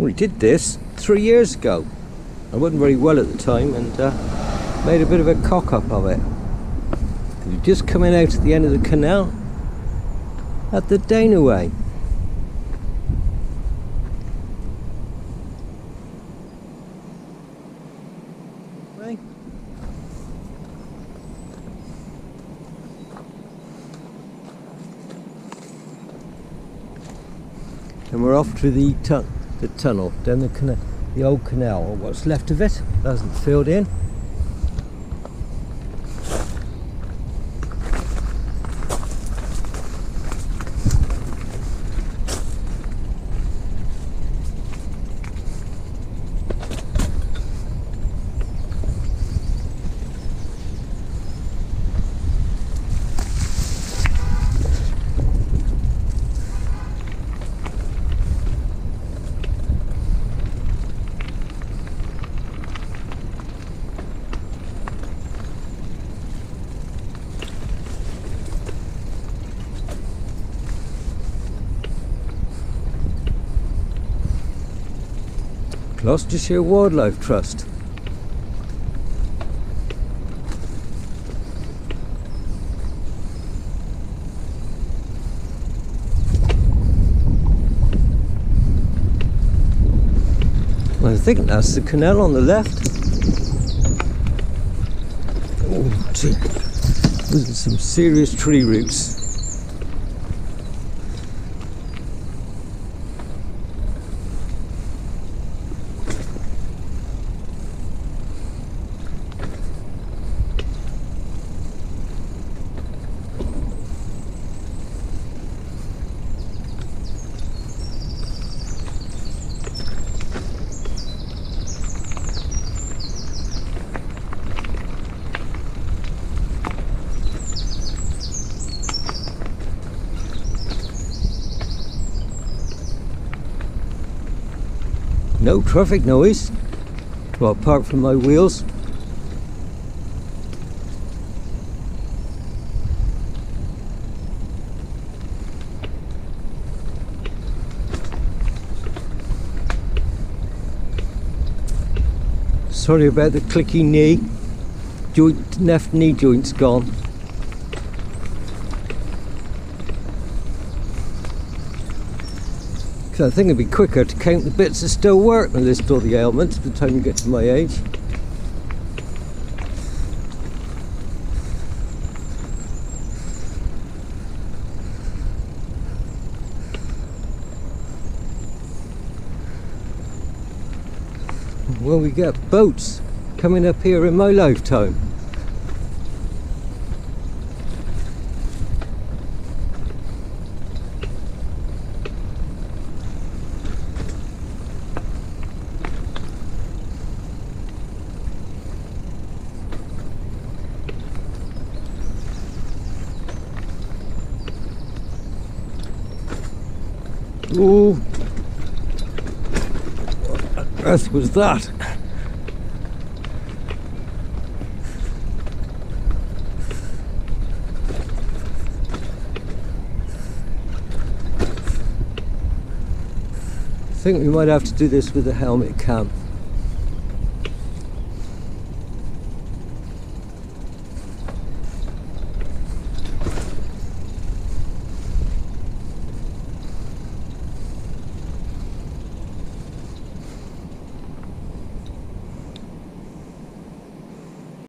We did this three years ago. I wasn't very well at the time and uh, made a bit of a cock up of it. We were just coming out at the end of the canal at the Daneway. Right. And we're off to the tu- the tunnel down the the old canal, or what's left of it, hasn't filled in. Gloucestershire Wildlife Trust. I think that's the canal on the left. Oh, gee. Those are some serious tree roots. No traffic noise. Well, apart from my wheels. Sorry about the clicky knee. Joint, left knee joint's gone. So I think it'd be quicker to count the bits that still work than list all the ailments by the time you get to my age. Well, we get boats coming up here in my lifetime. Ooh. What on earth was that? I think we might have to do this with a helmet cam.